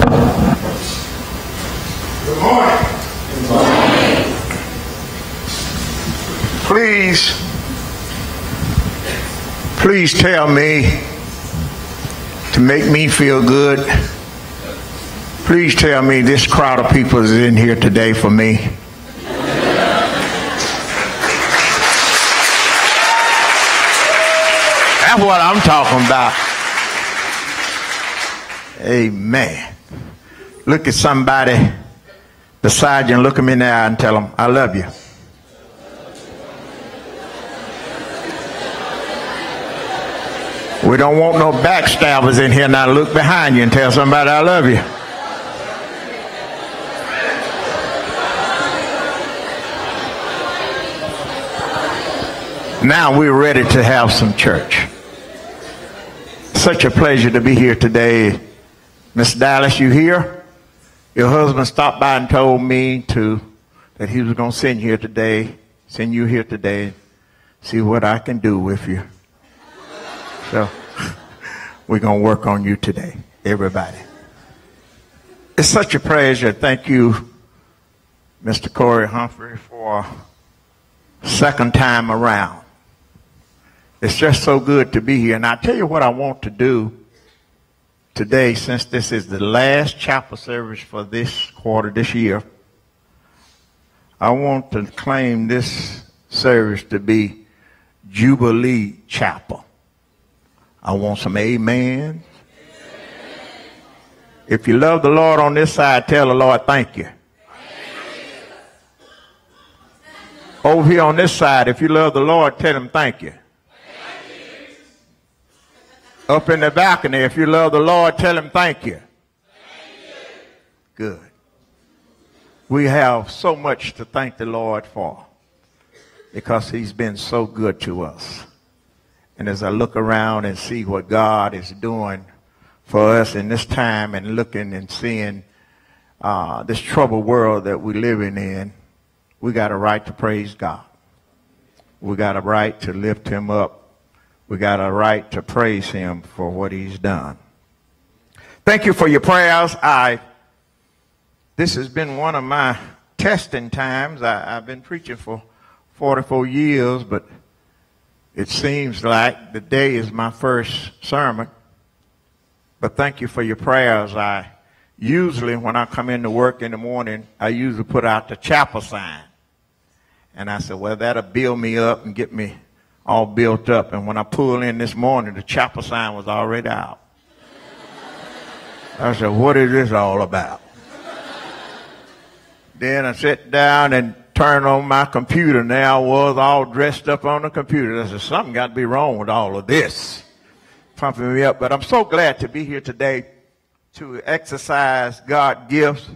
Good morning. Good morning. Please, please tell me to make me feel good. Please tell me this crowd of people is in here today for me. That's what I'm talking about. Amen. Look at somebody beside you and look at me now and tell them, I love you. We don't want no backstabbers in here. Now look behind you and tell somebody, I love you. Now we're ready to have some church. Such a pleasure to be here today. Miss Dallas, you here? Your husband stopped by and told me to that he was going to send here today, send you here today, see what I can do with you. So we're going to work on you today, everybody. It's such a pleasure. Thank you, Mr. Corey Humphrey, for second time around. It's just so good to be here. And I'll tell you what I want to do today, since this is the last chapel service for this quarter, this year. I want to claim this service to be Jubilee Chapel. I want some amen. If you love the Lord on this side, tell the Lord thank you. Over here on this side, if you love the Lord, tell him thank you. Up in the balcony, if you love the Lord, tell him thank you. Thank you. Good. We have so much to thank the Lord for because he's been so good to us. And as I look around and see what God is doing for us in this time and looking and seeing uh, this troubled world that we're living in, we got a right to praise God. We got a right to lift him up. We got a right to praise him for what he's done. Thank you for your prayers. I this has been one of my testing times. I, I've been preaching for 44 years, but it seems like the day is my first sermon, but thank you for your prayers. I usually, when I come into work in the morning, I usually put out the chapel sign. And I said, well, that'll build me up and get me all built up. And when I pulled in this morning, the chapel sign was already out. I said, what is this all about? Then I sat down and turned on my computer. Now I was all dressed up on the computer. I said, something got to be wrong with all of this. Pumping me up. But I'm so glad to be here today to exercise God gifts.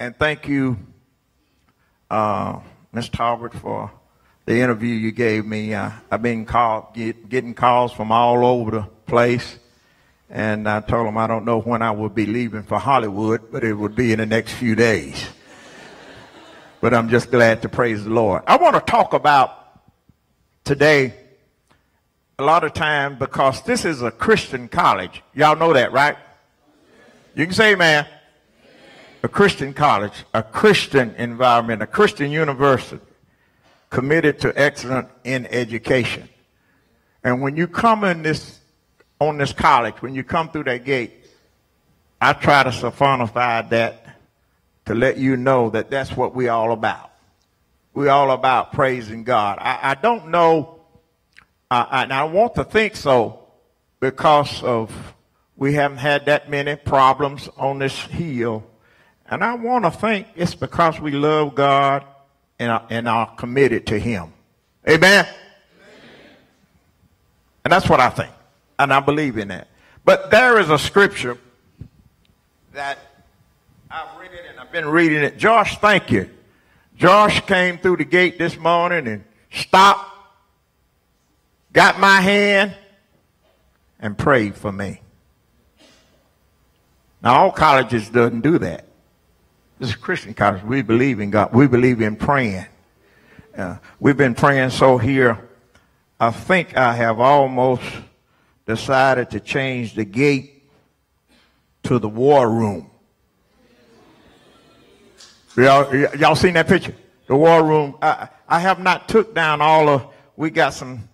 And thank you, uh, Ms. Talbert, for the interview you gave me. Uh, I've been called, get, getting calls from all over the place. And I told them I don't know when I will be leaving for Hollywood, but it would be in the next few days but I'm just glad to praise the Lord. I want to talk about today a lot of times because this is a Christian college. Y'all know that, right? You can say, man, a Christian college, a Christian environment, a Christian university committed to excellence in education. And when you come in this, on this college, when you come through that gate, I try to personify that to let you know that that's what we're all about. We're all about praising God. I, I don't know, uh, and I want to think so because of we haven't had that many problems on this hill. And I want to think it's because we love God and are, and are committed to Him. Amen? Amen? And that's what I think. And I believe in that. But there is a scripture that I've read it and I've been reading it. Josh, thank you. Josh came through the gate this morning and stopped, got my hand, and prayed for me. Now, all colleges doesn't do that. This is Christian college. We believe in God. We believe in praying. Uh, we've been praying so here. I think I have almost decided to change the gate to the war room. Y'all, y'all seen that picture? The war room. I, I have not took down all of, we got some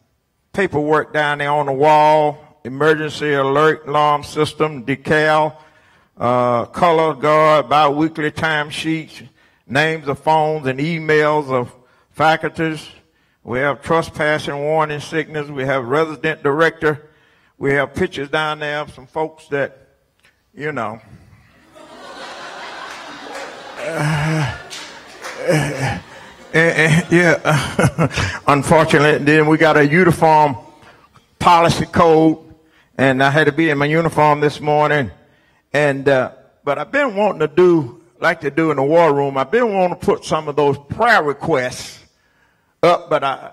paperwork down there on the wall, emergency alert alarm system, decal, uh, color guard, bi-weekly time sheets, names of phones and emails of faculties. We have trespassing warning signals. We have resident director. We have pictures down there of some folks that, you know. Uh, uh, uh, yeah, unfortunately, then we got a uniform policy code, and I had to be in my uniform this morning. And uh, but I've been wanting to do like to do in the war room. I've been wanting to put some of those prayer requests up, but I,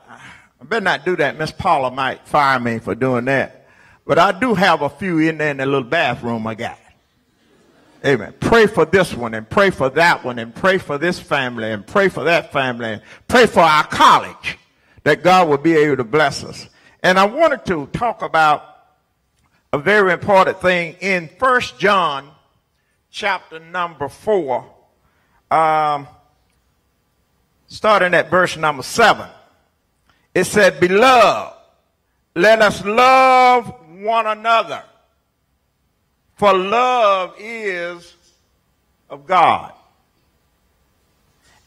I better not do that. Miss Paula might fire me for doing that. But I do have a few in there in the little bathroom I got. Amen. Pray for this one and pray for that one and pray for this family and pray for that family and pray for our college that God will be able to bless us. And I wanted to talk about a very important thing in First John chapter number 4, um, starting at verse number 7. It said, Beloved, let us love one another for love is of God.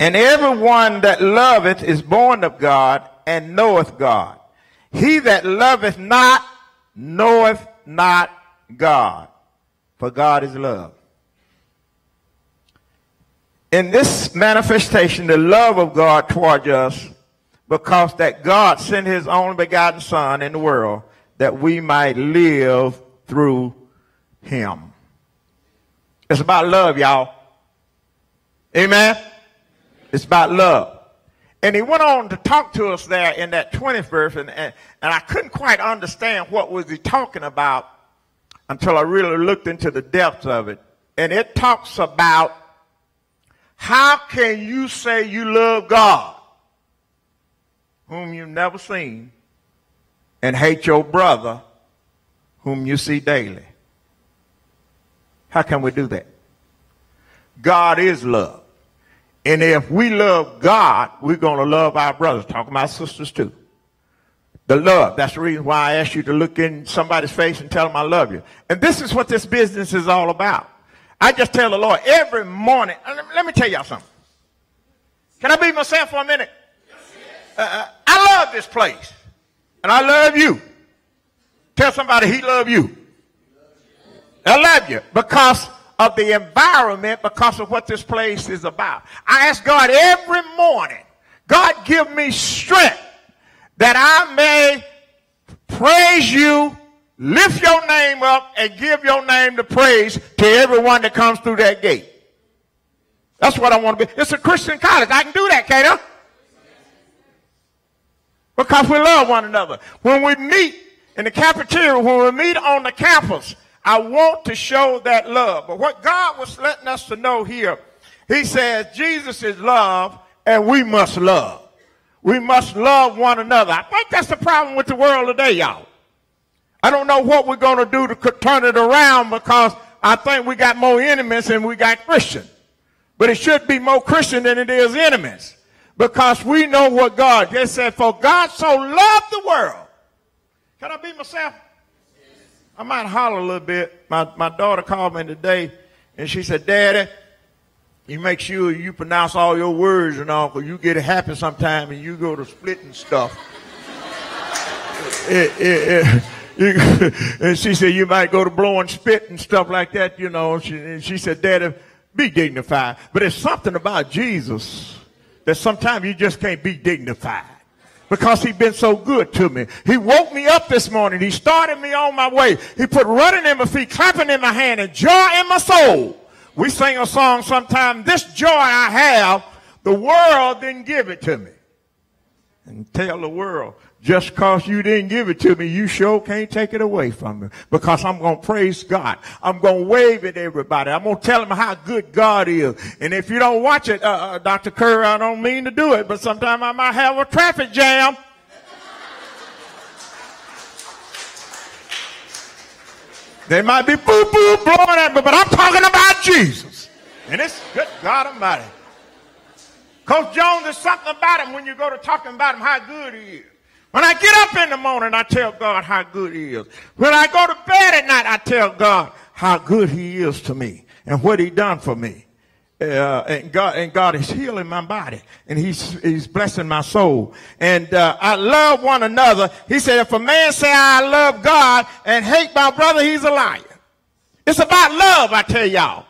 And everyone that loveth is born of God and knoweth God. He that loveth not knoweth not God, for God is love. In this manifestation, the love of God towards us, because that God sent his only begotten Son in the world that we might live through him. It's about love, y'all. Amen? It's about love. And he went on to talk to us there in that 20th verse, and, and, and I couldn't quite understand what was he talking about until I really looked into the depths of it. And it talks about how can you say you love God whom you've never seen and hate your brother whom you see daily? How can we do that? God is love. And if we love God, we're going to love our brothers. Talking about sisters too. The love. That's the reason why I asked you to look in somebody's face and tell them I love you. And this is what this business is all about. I just tell the Lord every morning. Let me tell y'all something. Can I be myself for a minute? Uh, uh, I love this place. And I love you. Tell somebody he love you. I love you because of the environment, because of what this place is about. I ask God every morning, God give me strength that I may praise you, lift your name up, and give your name the praise to everyone that comes through that gate. That's what I want to be. It's a Christian college. I can do that, Cato. Because we love one another. When we meet in the cafeteria, when we meet on the campus, I want to show that love. But what God was letting us to know here, he says Jesus is love and we must love. We must love one another. I think that's the problem with the world today, y'all. I don't know what we're going to do to turn it around because I think we got more enemies than we got Christians. But it should be more Christian than it is enemies. Because we know what God, just said, for God so loved the world. Can I be myself? I might holler a little bit. My, my daughter called me today and she said, Daddy, you make sure you pronounce all your words and all, because you get it happen sometime and you go to splitting stuff. it, it, it, and she said, you might go to blowing spit and stuff like that, you know. She, and she said, Daddy, be dignified. But it's something about Jesus that sometimes you just can't be dignified because he's been so good to me. He woke me up this morning. He started me on my way. He put running in my feet, clapping in my hand, and joy in my soul. We sing a song sometime, this joy I have, the world didn't give it to me. And tell the world, just because you didn't give it to me, you sure can't take it away from me. Because I'm going to praise God. I'm going to wave at everybody. I'm to tell them how good God is. And if you don't watch it, uh, uh, Dr. Kerr, I don't mean to do it, but sometime I might have a traffic jam. They might be boo boo blowing at me, but I'm talking about Jesus. And it's good God Almighty. Coach Jones, there's something about him when you go to talking about him, how good he is. When I get up in the morning, I tell God how good he is. When I go to bed at night, I tell God how good he is to me and what he done for me. Uh, and God and God is healing my body and he's he's blessing my soul and uh, I love one another. He said, if a man say I love God and hate my brother, he's a liar. It's about love, I tell y'all.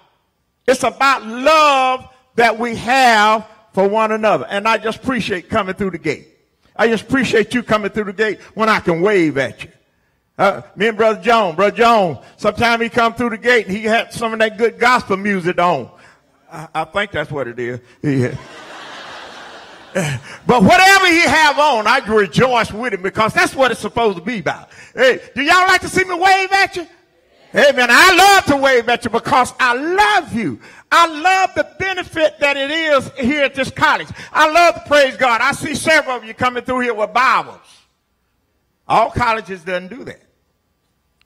It's about love that we have for one another. And I just appreciate coming through the gate. I just appreciate you coming through the gate when I can wave at you. Uh, me and Brother John, Brother John, sometimes he come through the gate and he had some of that good gospel music on. I, I think that's what it is. Yeah. but whatever he have on, I rejoice with him because that's what it's supposed to be about. Hey, do y'all like to see me wave at you? Amen. I love to wave at you because I love you. I love the benefit that it is here at this college. I love praise God. I see several of you coming through here with Bibles. All colleges doesn't do that.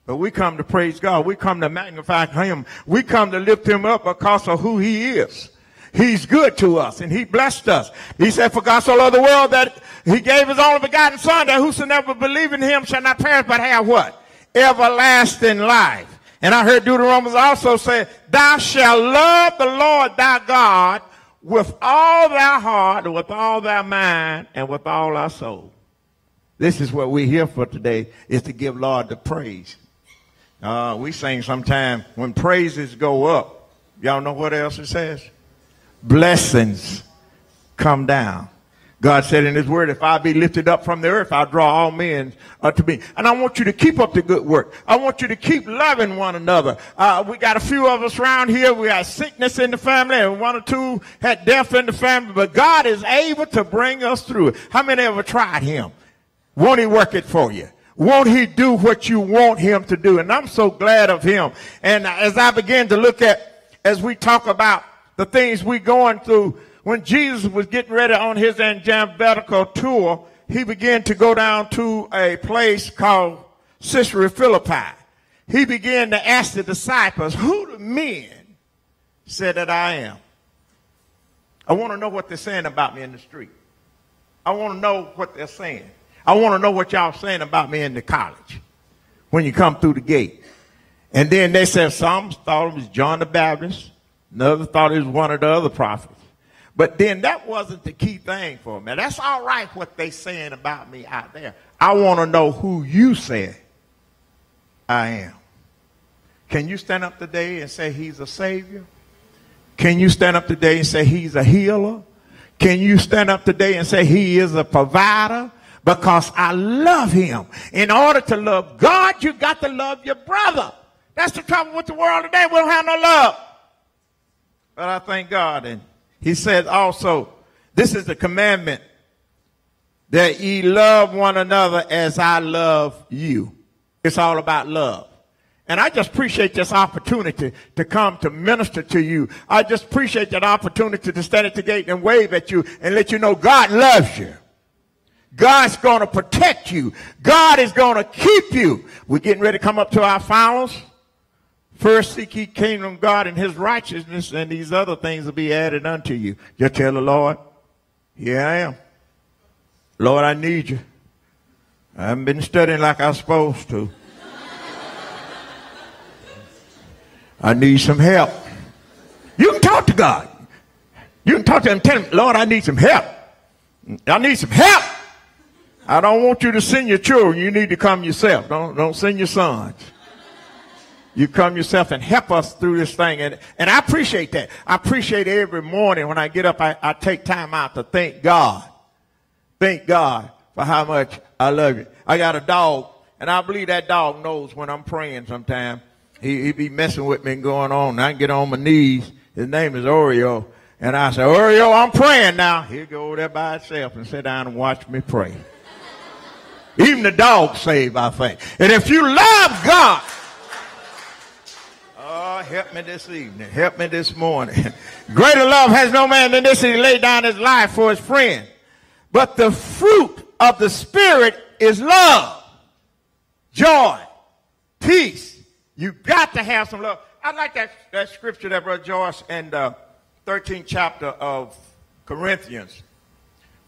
But we come to praise God. We come to magnify Him. We come to lift Him up because of who He is. He's good to us and He blessed us. He said, For God so loved the world that He gave His only begotten Son that whosoever believe in Him shall not perish but have what? Everlasting life. And I heard Deuteronomy also say, Thou shalt love the Lord thy God with all thy heart, and with all thy mind, and with all thy soul. This is what we're here for today, is to give Lord the praise. Uh, we sing sometimes, when praises go up. Y'all know what else it says? Blessings come down. God said in his word, if I be lifted up from the earth, I'll draw all men unto me. And I want you to keep up the good work. I want you to keep loving one another. Uh, we got a few of us around here. We got sickness in the family and one or two had death in the family, but God is able to bring us through it. How many ever tried him? Won't he work it for you? Won't he do what you want him to do? And I'm so glad of him. And as I begin to look at, as we talk about the things we're going through, when Jesus was getting ready on his evangelical tour, he began to go down to a place called Caesarea Philippi. He began to ask the disciples, who the men said that I am? I want to know what they're saying about me in the street. I want to know what they're saying. I want to know what y'all saying about me in the college when you come through the gate. And then they said some thought it was John the Baptist. Another thought it was one of the other prophets. But then that wasn't the key thing for me. That's all right what they saying about me out there. I want to know who you say I am. Can you stand up today and say he's a savior? Can you stand up today and say he's a healer? Can you stand up today and say he is a provider? Because I love him. In order to love God, you got to love your brother. That's the trouble with the world today. We don't have no love. But I thank God and he said also, this is the commandment that ye love one another as I love you. It's all about love. And I just appreciate this opportunity to come to minister to you. I just appreciate that opportunity to stand at the gate and wave at you and let you know God loves you. God's going to protect you. God is going to keep you. We're getting ready to come up to our finals. First seek ye kingdom God and his righteousness, and these other things will be added unto you. You tell the Lord, here I am. Lord, I need you. I haven't been studying like I was supposed to. I need some help. You can talk to God. You can talk to him tell him, Lord, I need some help. I need some help. I don't want you to send your children. You need to come yourself. Don't, don't send your sons you come yourself and help us through this thing. And, and I appreciate that. I appreciate every morning when I get up, I, I take time out to thank God. Thank God for how much I love you. I got a dog, and I believe that dog knows when I'm praying sometimes. He, he be messing with me and going on. I get on my knees. His name is Oreo. And I say, Oreo, I'm praying now. He'll go over there by himself and sit down and watch me pray. Even the dog saved, I think. And if you love God, help me this evening. Help me this morning. Greater love has no man than this, he laid down his life for his friend. But the fruit of the Spirit is love, joy, peace. You got to have some love. I like that, that scripture that Brother Joyce in uh, the 13th chapter of Corinthians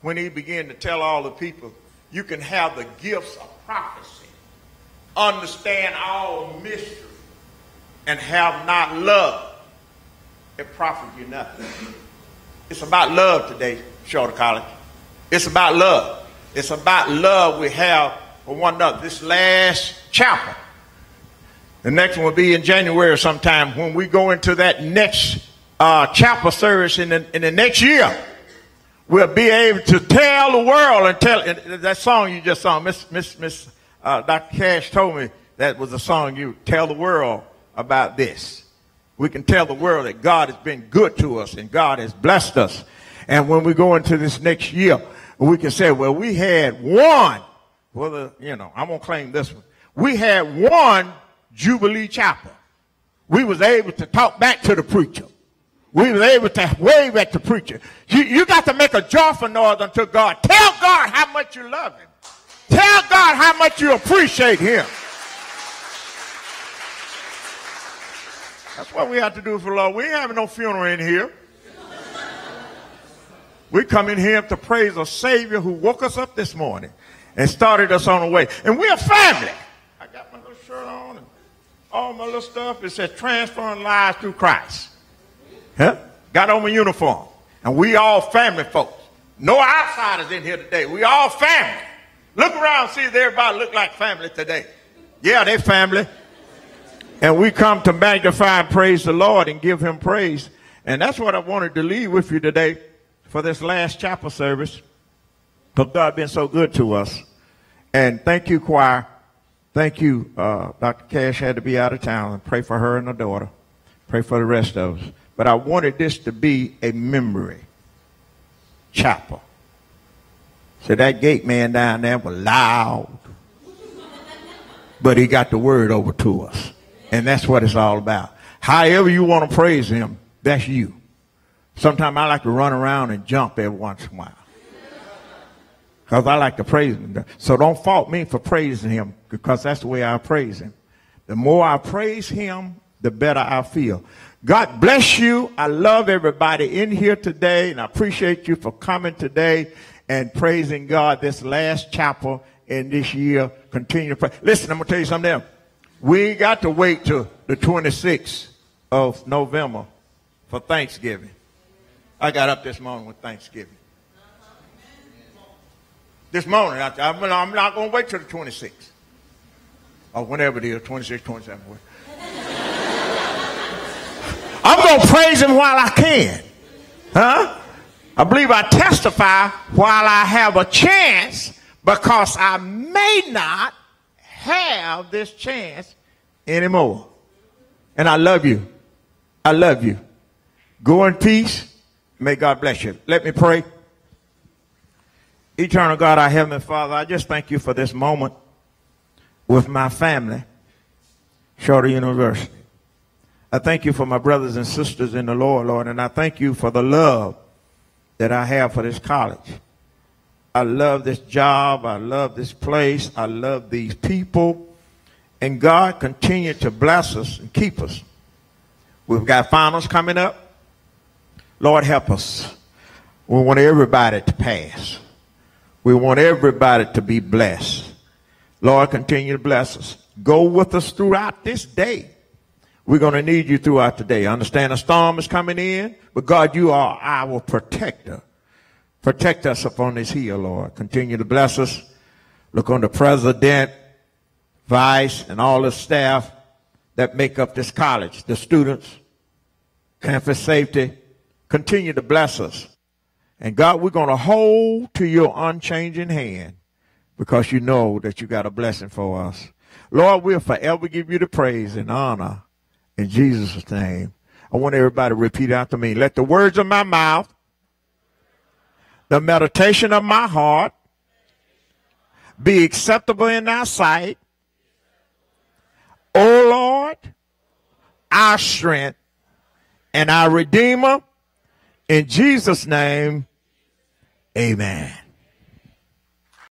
when he began to tell all the people, you can have the gifts of prophecy, understand all mystery, and have not love. It profits you nothing. It's about love today, Shorter College. It's about love. It's about love we have for one another. This last chapel. The next one will be in January sometime when we go into that next uh, chapel service in the, in the next year we'll be able to tell the world and tell and that song you just sung, Miss Miss Miss uh, Dr. Cash told me that was a song you tell the world about this. We can tell the world that God has been good to us and God has blessed us. And when we go into this next year, we can say, well, we had one, well, uh, you know, I'm going to claim this one. We had one Jubilee Chapel. We was able to talk back to the preacher. We was able to wave at the preacher. You, you got to make a joyful noise unto God. Tell God how much you love him. Tell God how much you appreciate him. That's what we have to do for the Lord. We ain't having no funeral in here. We come in here to praise a Savior who woke us up this morning and started us on the way. And we're a family. I got my little shirt on and all my little stuff. It says transferring lives through Christ. Huh? Got on my uniform. And we all family folks. No outsiders in here today. We all family. Look around, see if everybody look like family today. Yeah, they family. And we come to magnify and praise the Lord and give him praise. And that's what I wanted to leave with you today for this last chapel service. But God been so good to us. And thank you, choir. Thank you. Uh, Dr. Cash had to be out of town. And pray for her and her daughter. Pray for the rest of us. But I wanted this to be a memory chapel. So that gate man down there was loud. But he got the word over to us. And that's what it's all about. However you want to praise him, that's you. Sometimes I like to run around and jump every once in a while. Because I like to praise him. So don't fault me for praising him because that's the way I praise him. The more I praise him, the better I feel. God bless you. I love everybody in here today, and I appreciate you for coming today and praising God this last chapel in this year. Continue to pray. Listen, I'm going to tell you something else. We ain't got to wait till the 26th of November for Thanksgiving. I got up this morning with Thanksgiving. This morning, I, am not going to wait till the 26th. Or whenever it is, 26, 27. I'm going to praise him while I can. Huh? I believe I testify while I have a chance because I may not have this chance anymore. And I love you. I love you. Go in peace. May God bless you. Let me pray. Eternal God, our Heavenly Father, I just thank you for this moment with my family, Shorter University. I thank you for my brothers and sisters in the Lord, Lord, and I thank you for the love that I have for this college. I love this job. I love this place. I love these people. And God continue to bless us and keep us. We've got finals coming up. Lord, help us. We want everybody to pass. We want everybody to be blessed. Lord, continue to bless us. Go with us throughout this day. We're going to need you throughout the day. understand a storm is coming in, but God, you are our protector. Protect us upon this hill, Lord. Continue to bless us. Look on the president, vice, and all the staff that make up this college, the students, campus safety. Continue to bless us. And God, we're going to hold to your unchanging hand because you know that you got a blessing for us. Lord, we'll forever give you the praise and honor in Jesus' name. I want everybody to repeat after me. Let the words of my mouth, the meditation of my heart be acceptable in thy sight. O Lord, our strength and our Redeemer. In Jesus' name, amen.